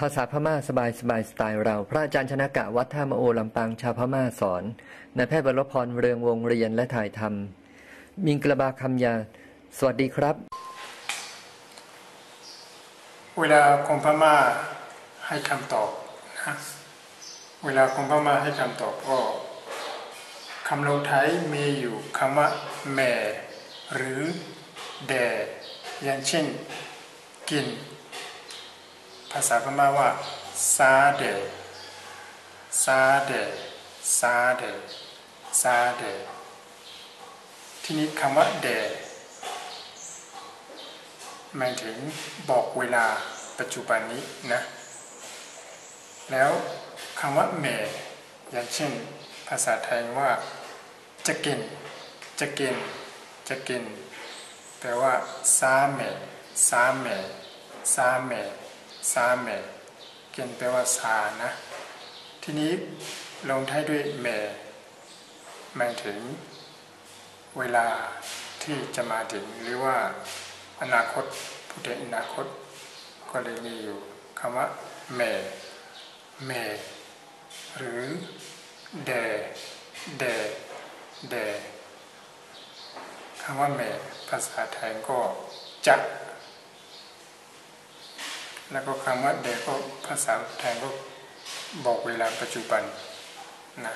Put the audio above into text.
ภาษาพม่าสบายสบายสไตล์เรา พระอาจารย์ชนะกะวัดท่ามโอลำปางชาวพม่าสอนนายแพทย์บรพรเรืองวงเรียนและถ่ายทำมิงกระบาคำยา สวัสดีครับ เวลาคนพม่าให้คำตอบนะเวลาคนพม่าให้คำตอบก็คำลงท้ายมีอยู่คำว่าแม่หรือแดอย่างเช่น กิน ภาษาพม่าว่าซาเดซาเดซาเดซาเดทีนี้คำว่าแดหมายถึงบอกเวลาปัจจุบันนี้นะ แล้วคำว่าแม่อย่างเช่น ภาษาไทยว่า จะกิน จะกิน จะกินแปลว่าซาแม่ซาแม่ซาแม่ ซาแม่กินแปลว่าซานะ ทีนี้ลงท้ายด้วยแม่หมายถึงเวลาที่จะมาถึงหรือว่าอนาคตผู้ถึงอนาคต ก็เลยมีอยู่คำว่าแม่แม่หรือแดแดแดคำว่าแม่ภาษาไทยก็จะ แล้วก็คำว่าเดก็ภาษาไทยก็บอกเวลาปัจจุบันนะ